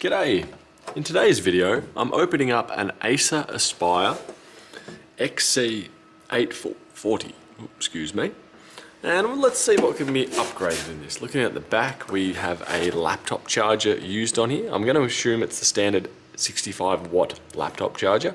G'day! In today's video, I'm opening up an Acer Aspire XC840, excuse me. And let's see what can be upgraded in this. Looking at the back, we have a laptop charger used on here. I'm going to assume it's the standard 65 watt laptop charger,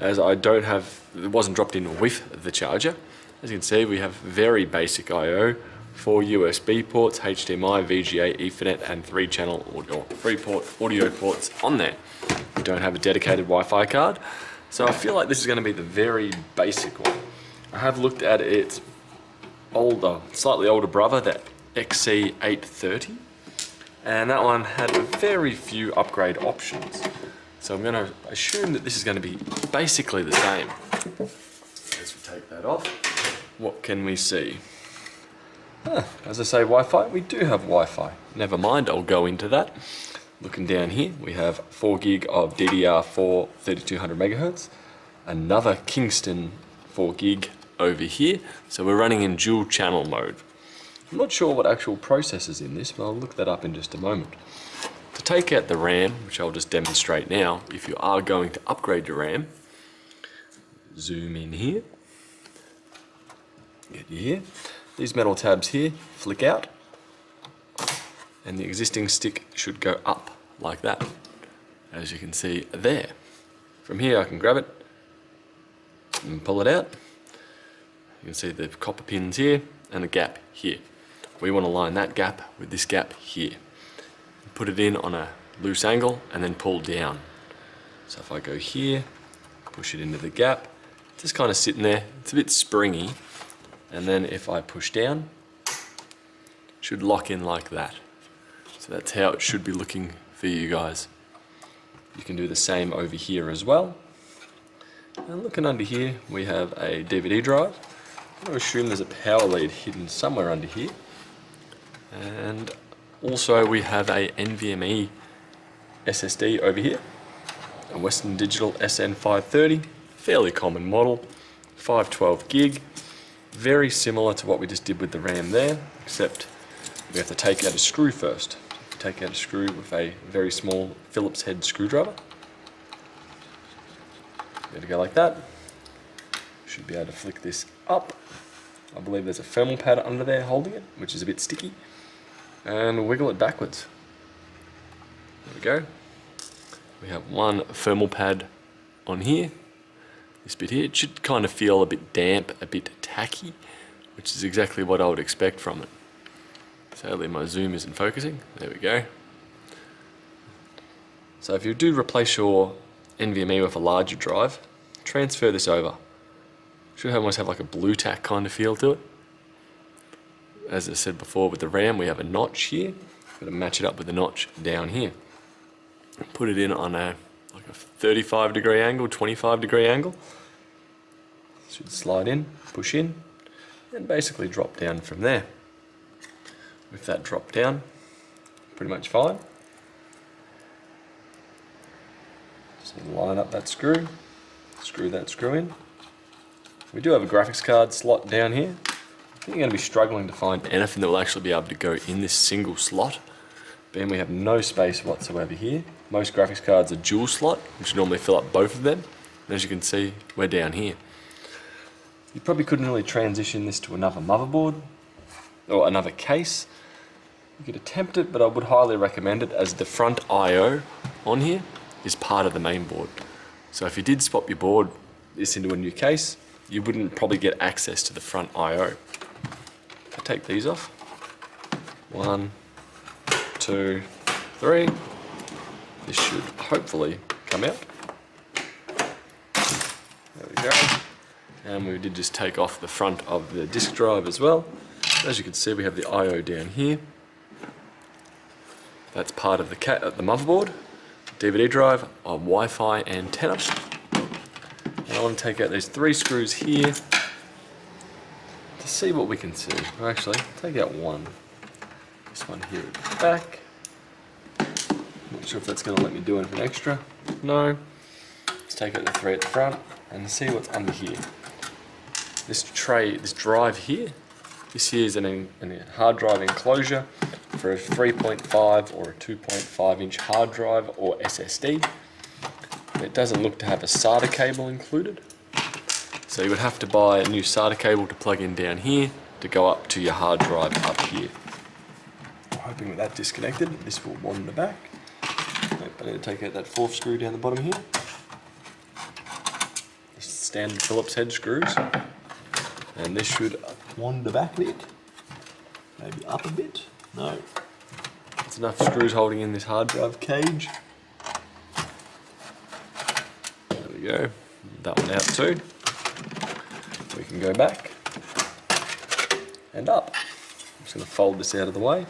as I don't have, it wasn't dropped in with the charger. As you can see, we have very basic I.O., four USB ports, HDMI, VGA, Ethernet, and three channel audio, three port audio ports on there. We don't have a dedicated Wi-Fi card, so I feel like this is going to be the very basic one. I have looked at its older, slightly older brother, that XC830, and that one had very few upgrade options. So I'm going to assume that this is going to be basically the same. As we take that off, what can we see? As I say Wi-Fi, we do have Wi-Fi. Never mind, I'll go into that. Looking down here, we have 4 gig of DDR4 3200 megahertz, another Kingston 4 gig over here. So we're running in dual channel mode. I'm not sure what actual processor's in this, but I'll look that up in just a moment. To take out the RAM, which I'll just demonstrate now, if you are going to upgrade your RAM, zoom in here, get you here. These metal tabs here flick out, and the existing stick should go up like that, as you can see there. From here I can grab it and pull it out. You can see the copper pins here and a gap here. We want to line that gap with this gap here. Put it in on a loose angle and then pull down. So if I go here, push it into the gap, just kind of sitting there. It's a bit springy. And then if I push down, it should lock in like that. So that's how it should be looking for you guys. You can do the same over here as well. And looking under here, we have a DVD drive. To assume there's a power lead hidden somewhere under here. And also we have a NVMe SSD over here. A Western Digital SN530, fairly common model, 512 gig. Very similar to what we just did with the RAM there, except we have to take out a screw first. Take out a screw with a very small Phillips head screwdriver. There to go like that. Should be able to flick this up. I believe there's a thermal pad under there holding it, which is a bit sticky. And wiggle it backwards. There we go. We have one thermal pad on here. This bit here, it should kind of feel a bit damp, a bit tacky, which is exactly what I would expect from it. Sadly my zoom isn't focusing. There we go. So if you do replace your NVMe with a larger drive, transfer this over. Should almost have like a Blu Tack kind of feel to it. As I said before with the RAM, we have a notch here. Got to match it up with the notch down here. Put it in on a like a 35 degree angle, 25 degree angle. Should slide in, push in, and basically drop down from there. With that drop down, pretty much fine. Just line up that screw, screw that screw in. We do have a graphics card slot down here. I think you're going to be struggling to find anything that will actually be able to go in this single slot. Then we have no space whatsoever here. Most graphics cards are dual slot, which normally fill up both of them. And as you can see, we're down here. You probably couldn't really transition this to another motherboard or another case. You could attempt it, but I would highly recommend it as the front I.O. on here is part of the main board. So if you did swap your board this into a new case, you wouldn't probably get access to the front I.O. I take these off. One, two, three. This should hopefully come out. There we go. And we did just take off the front of the disk drive as well. As you can see, we have the I.O. down here. That's part of the, cat, uh, the motherboard, DVD drive, a Wi-Fi antenna. And I want to take out these three screws here to see what we can see. Actually, take out one. This one here at the back. Not sure if that's going to let me do anything extra. No. Let's take out the three at the front and see what's under here. This tray, this drive here, This here is an, an hard drive enclosure for a 3.5 or a 2.5 inch hard drive or SSD. It doesn't look to have a SATA cable included. So you would have to buy a new SATA cable to plug in down here to go up to your hard drive up here. Hoping with that disconnected, this will wander back. I need to take out that fourth screw down the bottom here. Standard Phillips head screws. And this should wander back a bit. Maybe up a bit. No. That's enough screws holding in this hard drive cage. There we go. That one out too. We can go back and up. I'm just going to fold this out of the way.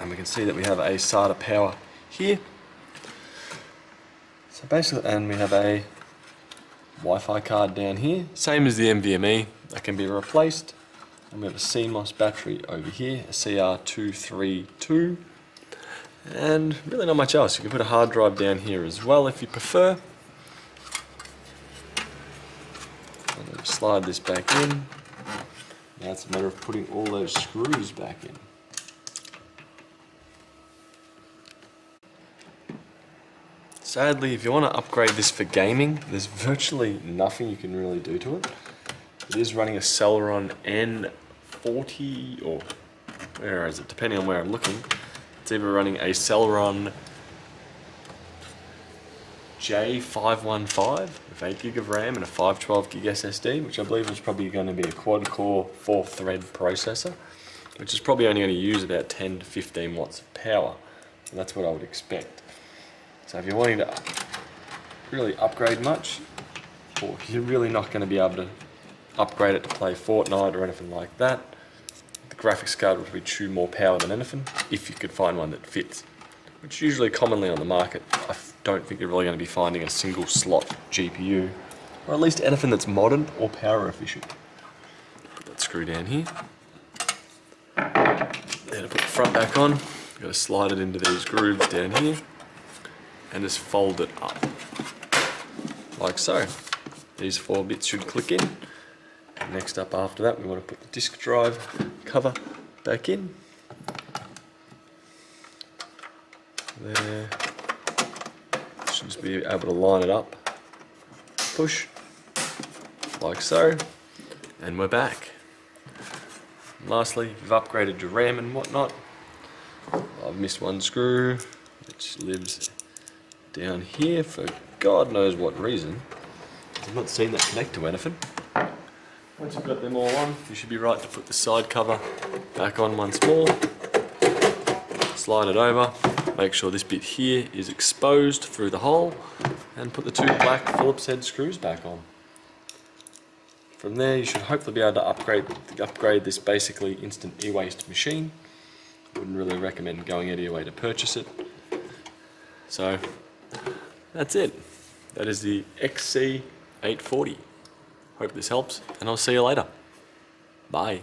And we can see that we have a SATA power here. So basically, and we have a Wi-Fi card down here. Same as the NVMe, that can be replaced. And we have a CMOS battery over here, a CR232. And really not much else. You can put a hard drive down here as well if you prefer. slide this back in. Now it's a matter of putting all those screws back in. Sadly, if you want to upgrade this for gaming, there's virtually nothing you can really do to it. It is running a Celeron N40, or where is it, depending on where I'm looking. It's either running a Celeron J515 with 8 gig of RAM and a 512 gig SSD, which I believe is probably going to be a quad core 4 thread processor, which is probably only going to use about 10 to 15 watts of power. And that's what I would expect. So if you're wanting to really upgrade much, or you're really not going to be able to upgrade it to play Fortnite or anything like that, the graphics card would be chew more power than anything, if you could find one that fits. Which usually commonly on the market, I don't think you're really going to be finding a single slot GPU, or at least anything that's modern or power efficient. Put that screw down here. Then put the front back on, you've got to slide it into these grooves down here, and just fold it up, like so. These four bits should click in. Next up after that, we want to put the disk drive cover back in. There should just be able to line it up. Push, like so, and we're back. And lastly, you've upgraded your RAM and whatnot. I've missed one screw, which lives down here for God knows what reason. I've not seen that connect to anything. Once you've got them all on, you should be right to put the side cover back on once more. Slide it over, Make sure this bit here is exposed through the hole and put the two black Phillips head screws back on. From there you should hopefully be able to upgrade, upgrade this basically instant e-waste machine. Wouldn't really recommend going out of your way to purchase it. So that's it. That is the XC840. Hope this helps and I'll see you later. Bye.